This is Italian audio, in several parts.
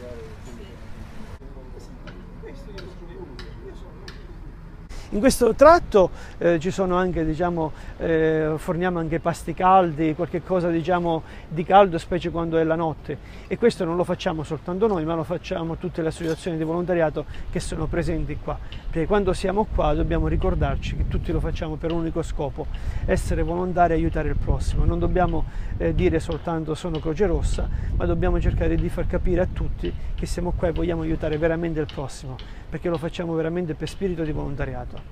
Thank you. In questo tratto eh, ci sono anche, diciamo, eh, forniamo anche pasti caldi, qualche cosa diciamo, di caldo, specie quando è la notte. E questo non lo facciamo soltanto noi, ma lo facciamo tutte le associazioni di volontariato che sono presenti qua. Perché quando siamo qua dobbiamo ricordarci che tutti lo facciamo per un unico scopo, essere volontari e aiutare il prossimo. Non dobbiamo eh, dire soltanto sono Croce Rossa, ma dobbiamo cercare di far capire a tutti che siamo qua e vogliamo aiutare veramente il prossimo, perché lo facciamo veramente per spirito di volontariato.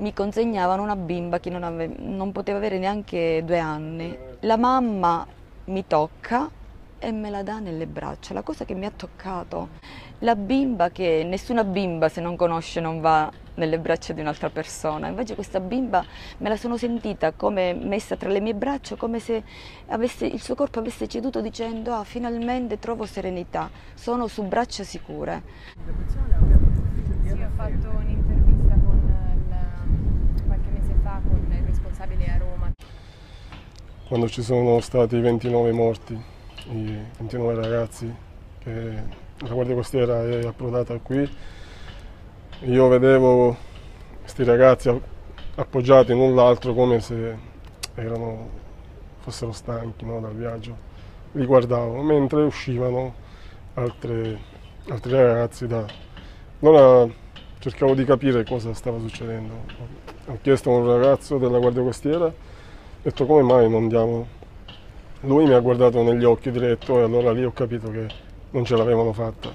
Mi consegnavano una bimba che non, ave- non, poteva avere neanche due anni. La mamma mi tocca e me la dà nelle braccia, la cosa che mi ha toccato. La bimba che nessuna bimba se non conosce non va nelle braccia di un'altra persona, invece questa bimba me la sono sentita come messa tra le mie braccia, come se avesse, il suo corpo avesse ceduto dicendo ah finalmente trovo serenità, sono su braccia sicure. Sì, ho fatto un'intervista con il, qualche mese fa con il responsabile a Roma. Quando ci sono stati 29 morti, i 29 ragazzi che la Guardia Costiera è approdata qui, io vedevo questi ragazzi appoggiati l'un l'altro come se erano, fossero stanchi no, dal viaggio. Li guardavo mentre uscivano altre, altri ragazzi da... Allora cercavo di capire cosa stava succedendo. Ho chiesto a un ragazzo della Guardia Costiera, ho detto come mai non andiamo. Lui mi ha guardato negli occhi diretto e allora lì ho capito che non ce l'avevano fatta.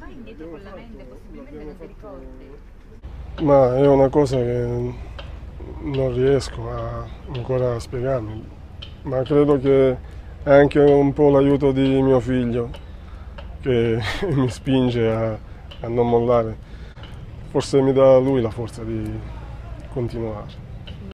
Vai indietro con la mente, possibilmente non ti ricordi. Ma è una cosa che non riesco a, ancora a spiegarmi, ma credo che è anche un po' l'aiuto di mio figlio che mi spinge a, a non mollare. Forse mi dà lui la forza di continuare.